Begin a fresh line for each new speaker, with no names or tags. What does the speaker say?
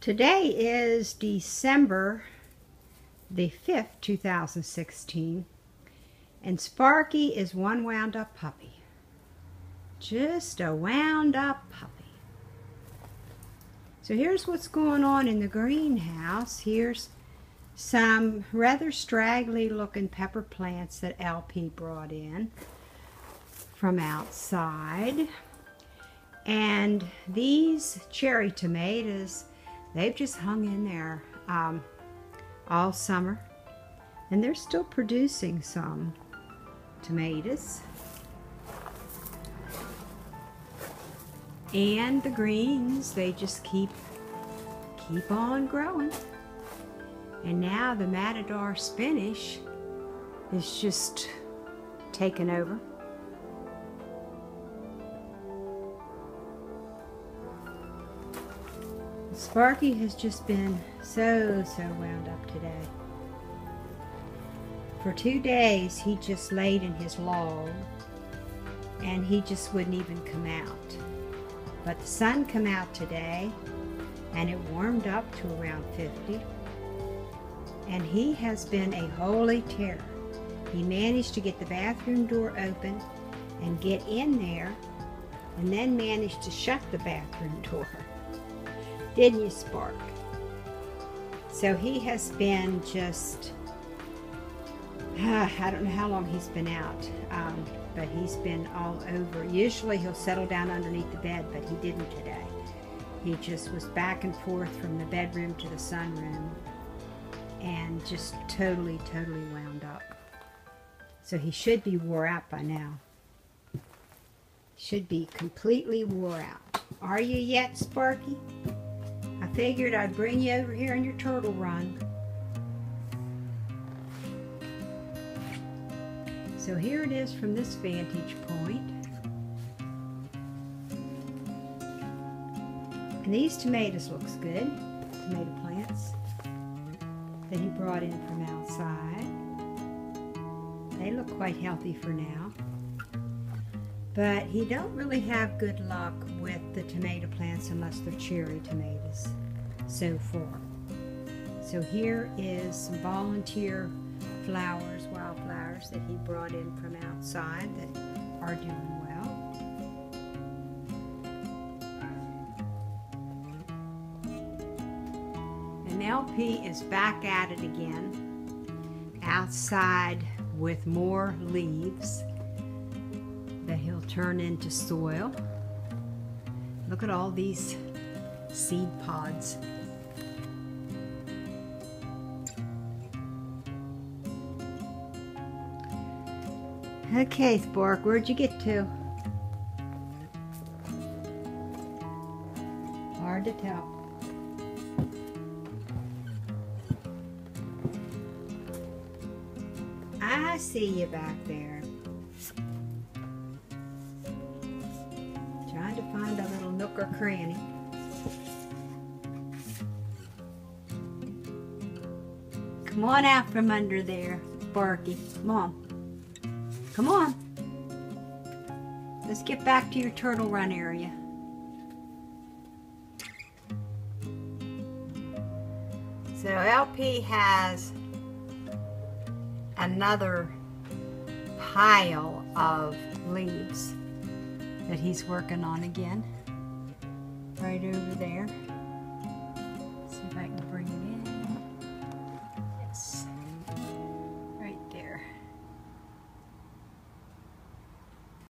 Today is December the 5th, 2016, and Sparky is one wound up puppy. Just a wound up puppy. So here's what's going on in the greenhouse. Here's some rather straggly looking pepper plants that LP brought in from outside. And these cherry tomatoes they've just hung in there um, all summer. And they're still producing some tomatoes. And the greens they just keep keep on growing. And now the matador spinach is just taken over Sparky has just been so, so wound up today. For two days, he just laid in his log and he just wouldn't even come out. But the sun come out today and it warmed up to around 50 and he has been a holy terror. He managed to get the bathroom door open and get in there and then managed to shut the bathroom door didn't you, Spark? So he has been just, uh, I don't know how long he's been out, um, but he's been all over. Usually he'll settle down underneath the bed, but he didn't today. He just was back and forth from the bedroom to the sunroom and just totally, totally wound up. So he should be wore out by now. Should be completely wore out. Are you yet, Sparky? Figured I'd bring you over here on your turtle run. So here it is from this vantage point. And these tomatoes looks good, tomato plants that he brought in from outside. They look quite healthy for now. But he don't really have good luck with the tomato plants unless they're cherry tomatoes so far. So here is some volunteer flowers, wildflowers that he brought in from outside that are doing well. And LP is back at it again outside with more leaves that he'll turn into soil. Look at all these seed pods. Okay, Spark, where'd you get to? Hard to tell. I see you back there. Trying to find a little nook or cranny. Come on out from under there, Sparky. Come on. Come on. Let's get back to your turtle run area. So LP has another pile of leaves that he's working on again right over there.